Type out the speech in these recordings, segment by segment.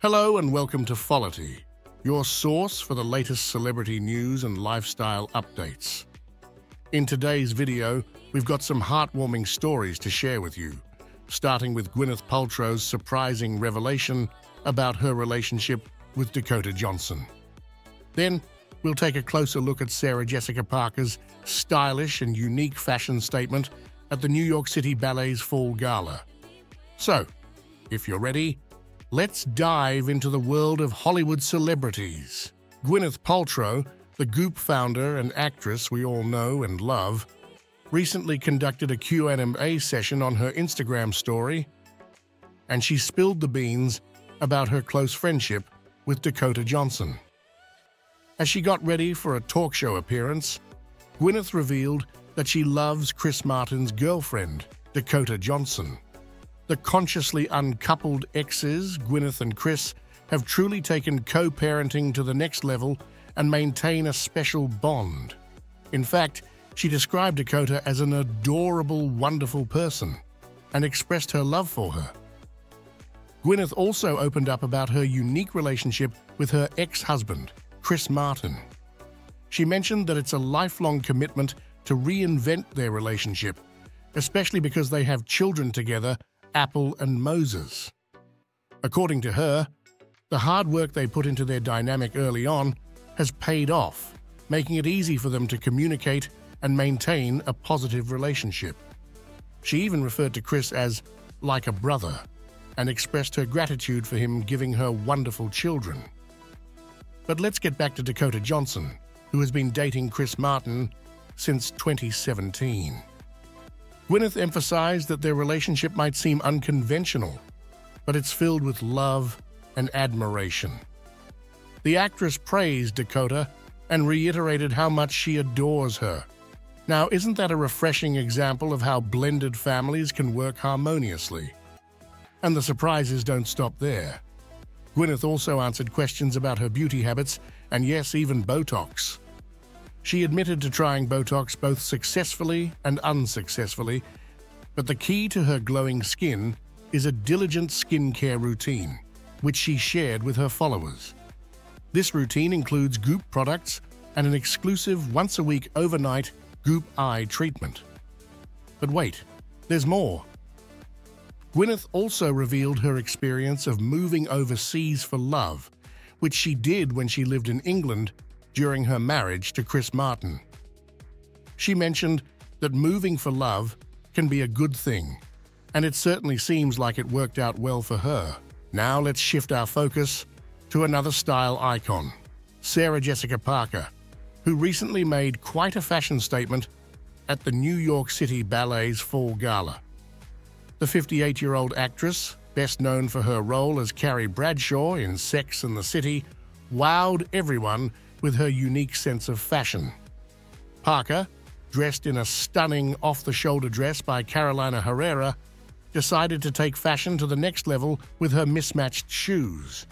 Hello and welcome to Folity, your source for the latest celebrity news and lifestyle updates. In today's video, we've got some heartwarming stories to share with you, starting with Gwyneth Paltrow's surprising revelation about her relationship with Dakota Johnson. Then, we'll take a closer look at Sarah Jessica Parker's stylish and unique fashion statement at the New York City Ballet's Fall Gala. So, if you're ready, let's dive into the world of Hollywood celebrities. Gwyneth Paltrow, the Goop founder and actress we all know and love, recently conducted a Q&A session on her Instagram story, and she spilled the beans about her close friendship with Dakota Johnson. As she got ready for a talk show appearance, Gwyneth revealed that she loves Chris Martin's girlfriend, Dakota Johnson. The consciously uncoupled exes, Gwyneth and Chris, have truly taken co-parenting to the next level and maintain a special bond. In fact, she described Dakota as an adorable, wonderful person and expressed her love for her. Gwyneth also opened up about her unique relationship with her ex-husband, Chris Martin. She mentioned that it's a lifelong commitment to reinvent their relationship, especially because they have children together, Apple and Moses. According to her, the hard work they put into their dynamic early on has paid off, making it easy for them to communicate and maintain a positive relationship. She even referred to Chris as like a brother and expressed her gratitude for him giving her wonderful children. But let's get back to Dakota Johnson, who has been dating Chris Martin since 2017. Gwyneth emphasized that their relationship might seem unconventional, but it's filled with love and admiration. The actress praised Dakota and reiterated how much she adores her. Now, isn't that a refreshing example of how blended families can work harmoniously? And the surprises don't stop there. Gwyneth also answered questions about her beauty habits and, yes, even Botox. She admitted to trying Botox both successfully and unsuccessfully, but the key to her glowing skin is a diligent skincare routine, which she shared with her followers. This routine includes Goop products and an exclusive once-a-week overnight Goop eye treatment. But wait, there's more. Gwyneth also revealed her experience of moving overseas for love, which she did when she lived in England during her marriage to Chris Martin. She mentioned that moving for love can be a good thing, and it certainly seems like it worked out well for her. Now let's shift our focus to another style icon, Sarah Jessica Parker, who recently made quite a fashion statement at the New York City Ballet's Fall Gala. The 58 year old actress, best known for her role as Carrie Bradshaw in Sex and the City, wowed everyone with her unique sense of fashion. Parker, dressed in a stunning off the shoulder dress by Carolina Herrera, decided to take fashion to the next level with her mismatched shoes.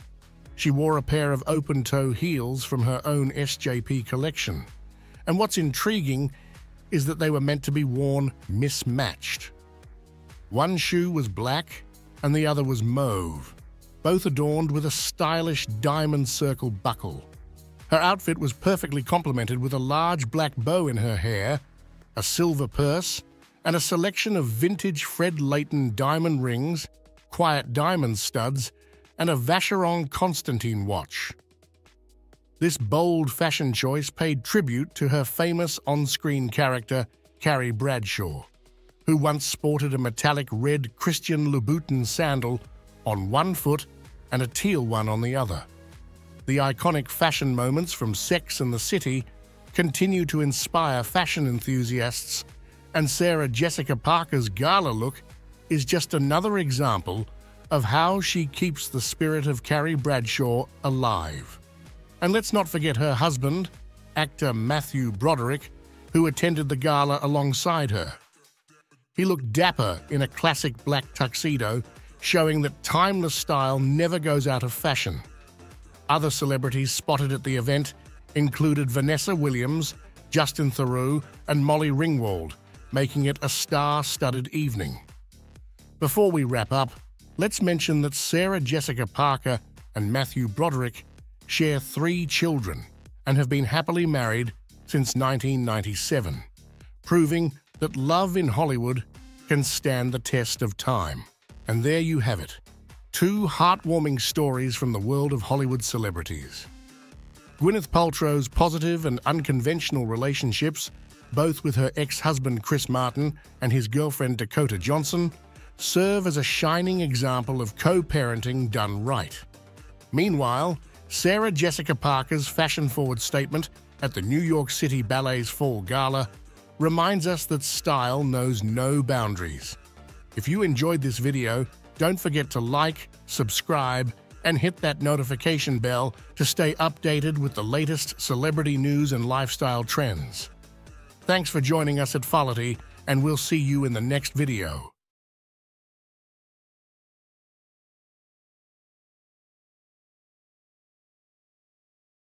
She wore a pair of open toe heels from her own SJP collection. And what's intriguing is that they were meant to be worn mismatched. One shoe was black and the other was mauve, both adorned with a stylish diamond circle buckle. Her outfit was perfectly complemented with a large black bow in her hair, a silver purse, and a selection of vintage Fred Leighton diamond rings, Kwiat diamond studs, and a Vacheron Constantin watch. This bold fashion choice paid tribute to her famous on-screen character, Carrie Bradshaw who once sported a metallic red Christian Louboutin sandal on one foot and a teal one on the other. The iconic fashion moments from Sex and the City continue to inspire fashion enthusiasts, and Sarah Jessica Parker's gala look is just another example of how she keeps the spirit of Carrie Bradshaw alive. And let's not forget her husband, actor Matthew Broderick, who attended the gala alongside her. He looked dapper in a classic black tuxedo, showing that timeless style never goes out of fashion. Other celebrities spotted at the event included Vanessa Williams, Justin Theroux, and Molly Ringwald, making it a star-studded evening. Before we wrap up, let's mention that Sarah Jessica Parker and Matthew Broderick share three children and have been happily married since 1997, proving that love in Hollywood can stand the test of time. And there you have it, two heartwarming stories from the world of Hollywood celebrities. Gwyneth Paltrow's positive and unconventional relationships, both with her ex-husband Chris Martin and his girlfriend Dakota Johnson, serve as a shining example of co-parenting done right. Meanwhile, Sarah Jessica Parker's fashion-forward statement at the New York City Ballet's Fall Gala reminds us that style knows no boundaries. If you enjoyed this video, don't forget to like, subscribe, and hit that notification bell to stay updated with the latest celebrity news and lifestyle trends. Thanks for joining us at Folity, and we'll see you in the next video.